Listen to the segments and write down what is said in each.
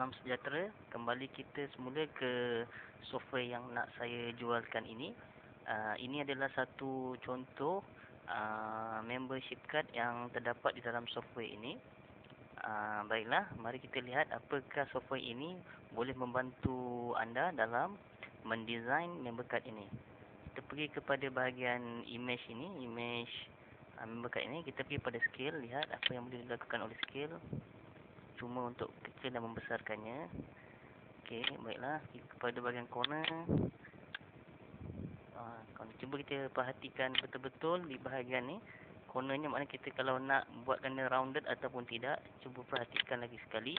Salam sejahtera. Kembali kita semula ke software yang nak saya jualkan ini. Uh, ini adalah satu contoh uh, membership card yang terdapat di dalam software ini. Uh, baiklah, mari kita lihat apakah software ini boleh membantu anda dalam mendesain member card ini. Kita pergi kepada bahagian image ini, image uh, member card ini. Kita pergi pada scale, lihat apa yang boleh dilakukan oleh scale cuma untuk kecil dan membesarkannya. Okey, baiklah. Kepada bahagian corner. Ha, cuba kita perhatikan betul-betul di bahagian ni. Cornernya maknanya kita kalau nak buatkan dia rounded ataupun tidak cuba perhatikan lagi sekali.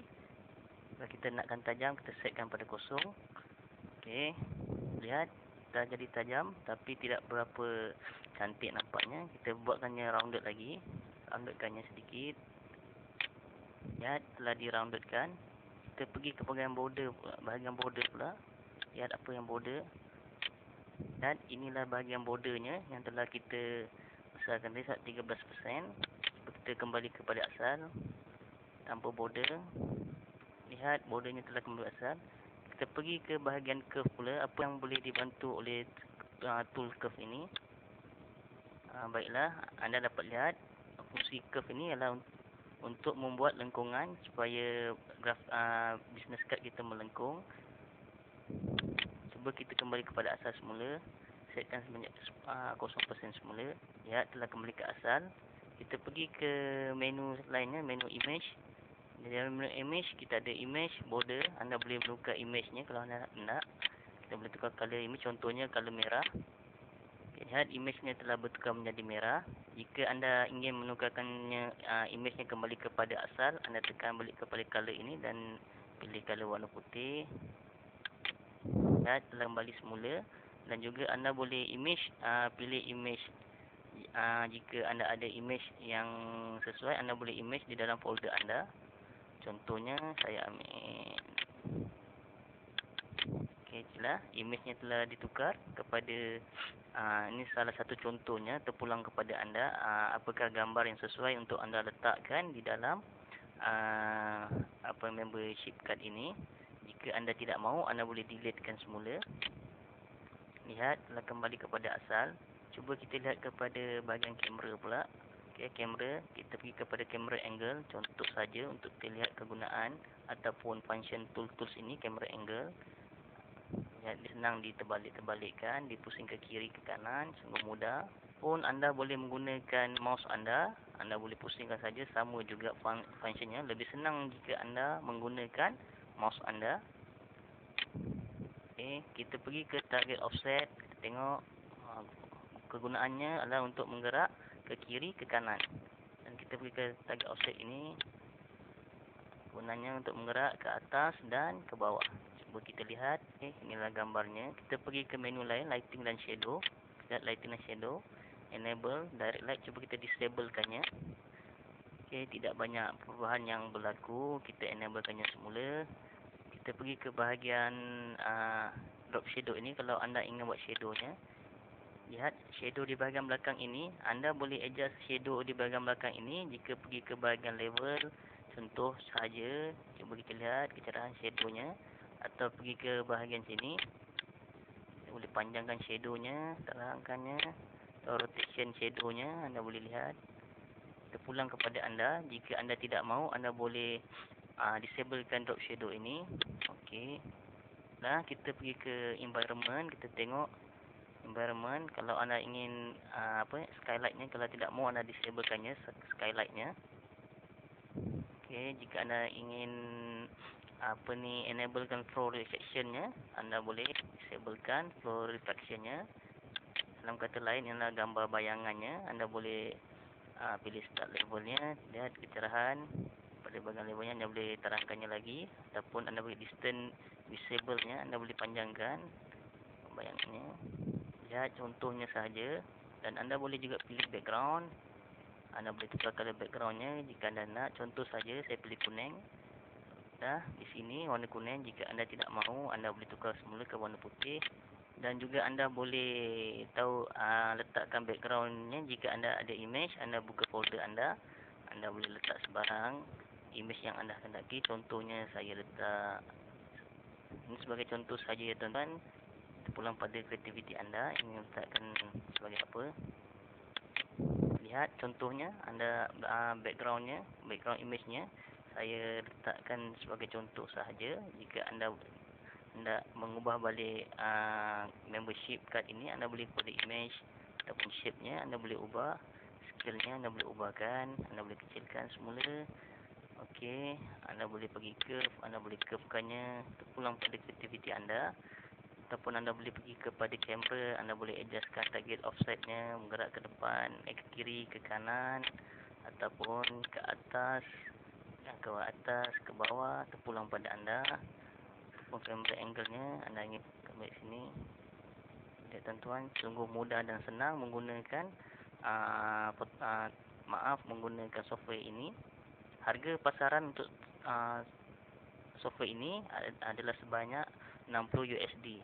Kalau kita nakkan tajam kita setkan pada kosong. Okey, lihat. Dah jadi tajam tapi tidak berapa cantik nampaknya. Kita buatkannya rounded lagi. Roundedkannya sedikit lihat telah di roundedkan kita pergi ke bahagian border bahagian border pula. Lihat apa yang border. Dan inilah bahagian bordernya yang telah kita besarkan tadi 13% kita kembali kepada asal tanpa border. Lihat bordernya telah kembali asal. Kita pergi ke bahagian curve pula. Apa yang boleh dibantu oleh uh, tool curve ini? Uh, baiklah anda dapat lihat. Fungsi curve ini adalah untuk membuat lengkungan supaya graf uh, business card kita melengkung. Cuba kita kembali kepada asal semula. Setkan sebanyak uh, 0% semula. Ya telah kembali ke asal. Kita pergi ke menu lainnya menu image. Dalam menu image kita ada image border. Anda boleh menukar image-nya kalau anda nak. Kita boleh tukar color image. Contohnya color merah lihat image-nya telah bertukar menjadi merah. Jika anda ingin menukarkannya uh, image-nya kembali kepada asal, anda tekan balik kepada color ini dan pilih color warna putih. Lihat telah kembali semula dan juga anda boleh image uh, pilih image uh, jika anda ada image yang sesuai anda boleh image di dalam folder anda. Contohnya saya ambil Okey, itulah image-nya telah ditukar kepada uh, ini salah satu contohnya terpulang kepada anda uh, apakah gambar yang sesuai untuk anda letakkan di dalam uh, apa membership card ini. Jika anda tidak mahu, anda boleh deletekan semula. Lihat telah kembali kepada asal. Cuba kita lihat kepada bahagian kamera pula. Okey, kamera, kita pergi kepada kamera angle contoh saja untuk kita lihat kegunaan ataupun function tool-tools ini kamera angle senang diterbalik-terbalikkan, dipusing ke kiri ke kanan, sungguh mudah. Pun anda boleh menggunakan mouse anda, anda boleh pusingkan saja sama juga fun functionnya. Lebih senang jika anda menggunakan mouse anda. Okey, kita pergi ke target offset, kita tengok uh, kegunaannya adalah untuk menggerak ke kiri ke kanan. Dan kita pergi ke target offset ini gunanya untuk menggerak ke atas dan ke bawah cuba kita lihat okay, inilah gambarnya. Kita pergi ke menu lain lighting dan shadow. Lihat lighting dan shadow. Enable direct light. Cuba kita disablekannya. Okey tidak banyak perubahan yang berlaku. Kita enablekannya semula. Kita pergi ke bahagian uh, drop shadow ini. Kalau anda ingin buat shadownya lihat shadow di bahagian belakang ini. Anda boleh adjust shadow di bahagian belakang ini. Jika pergi ke bahagian level contoh saja. Cuba kita lihat kecerahan shadownya atau pergi ke bahagian sini. Kita boleh panjangkan shadownya terangkannya atau rotation shadownya anda boleh lihat. Kita pulang kepada anda. Jika anda tidak mahu anda boleh uh, disablekan drop shadow ini. Ok nah kita pergi ke environment. Kita tengok environment. Kalau anda ingin uh, apa skylightnya kalau tidak mahu anda disablekannya skylightnya. Ok jika anda ingin apa ni enablekan flow reflectionnya. Anda boleh disablekan flow reflectionnya. Dalam kata lain ialah gambar bayangannya. Anda boleh uh, pilih start levelnya lihat kecerahan. Pada bahagian levelnya anda boleh terangkannya lagi. Ataupun anda boleh distance disable-nya anda boleh panjangkan bayangannya. Lihat contohnya sahaja. Dan anda boleh juga pilih background. Anda boleh tukar color backgroundnya. Jika anda nak contoh saja saya pilih kuning dah di sini warna kuning. Jika anda tidak mahu anda boleh tukar semula ke warna putih. Dan juga anda boleh tahu uh, letakkan backgroundnya. Jika anda ada image anda buka folder anda. Anda boleh letak sebarang image yang anda hendaki contohnya saya letak ini sebagai contoh saja ya tuan-tuan. Terpulang pada kreativiti anda. Ingin letakkan sebagai apa? Lihat contohnya. Anda uh, backgroundnya background image-nya saya letakkan sebagai contoh sahaja. Jika anda anda mengubah balik uh, membership card ini anda boleh kode image ataupun shape-nya anda boleh ubah. Scale-nya anda boleh ubahkan anda boleh kecilkan semula. Okey anda boleh pergi curve anda boleh curvekannya. Terpulang pada kreativiti anda. Ataupun anda boleh pergi kepada kamera anda boleh adjustkan target offset-nya menggerak ke depan ke kiri ke kanan ataupun ke atas ke atas ke bawah terpulang pada anda. Ataupun kamera angle-nya anda ingin ambil sini. Lihat tuan-tuan sungguh mudah dan senang menggunakan uh, uh, maaf menggunakan software ini. Harga pasaran untuk uh, software ini adalah sebanyak 60 USD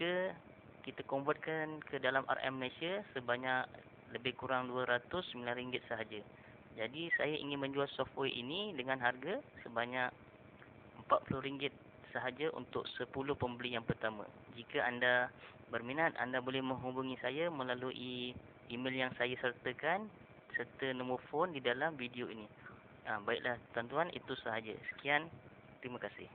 jika kita convertkan ke dalam RM Malaysia sebanyak lebih kurang RM209 sahaja. Jadi saya ingin menjual software ini dengan harga sebanyak RM40 sahaja untuk 10 pembeli yang pertama. Jika anda berminat, anda boleh menghubungi saya melalui email yang saya sertakan serta nombor phone di dalam video ini. Ha, baiklah tuan-tuan, itu sahaja. Sekian, terima kasih.